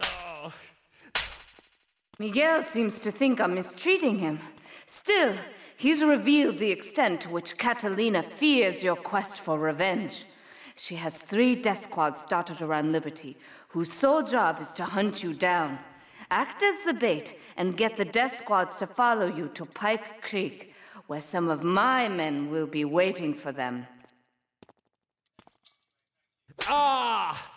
Oh. Miguel seems to think I'm mistreating him. Still, he's revealed the extent to which Catalina fears your quest for revenge. She has three death squads dotted around Liberty, whose sole job is to hunt you down. Act as the bait and get the death squads to follow you to Pike Creek, where some of my men will be waiting for them. Ah!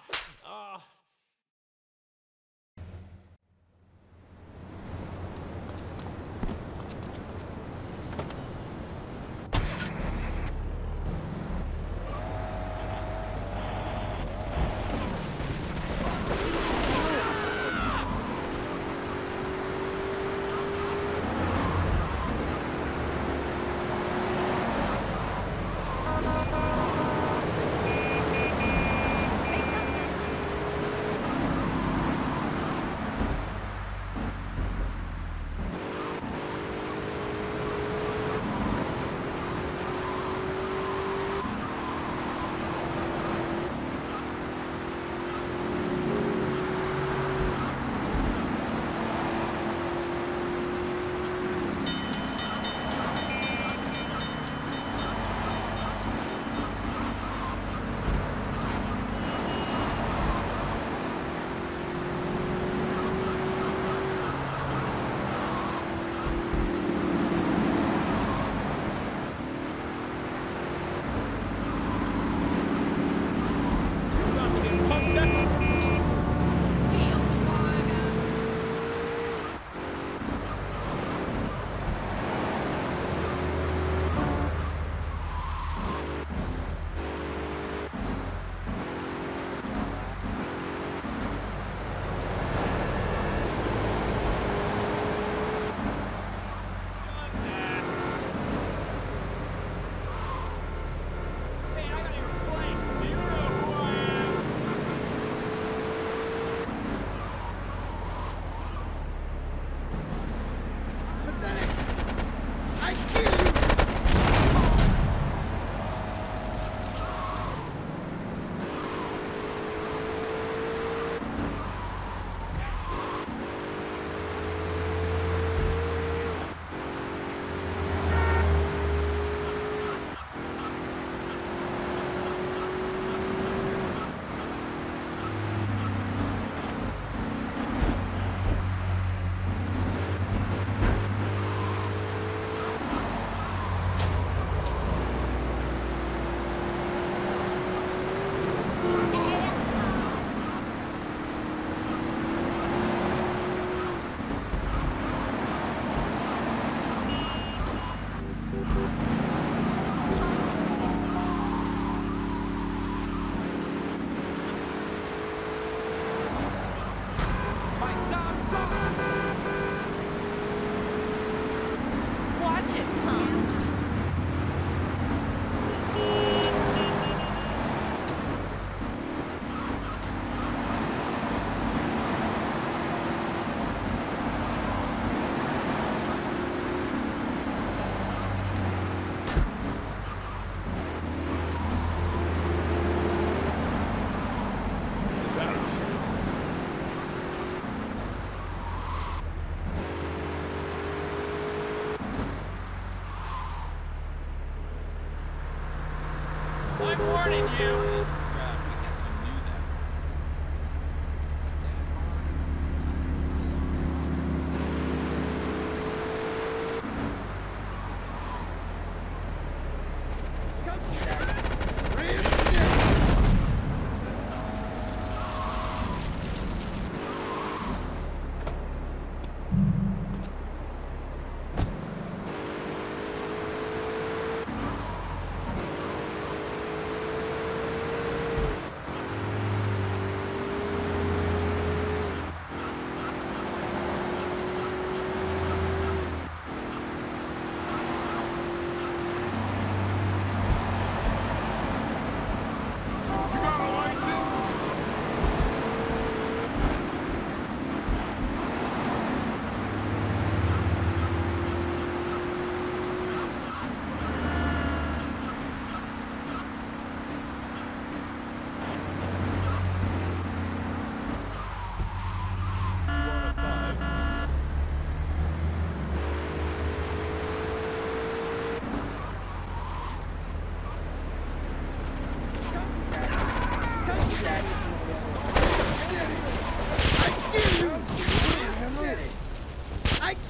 Warning you.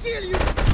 Kill you!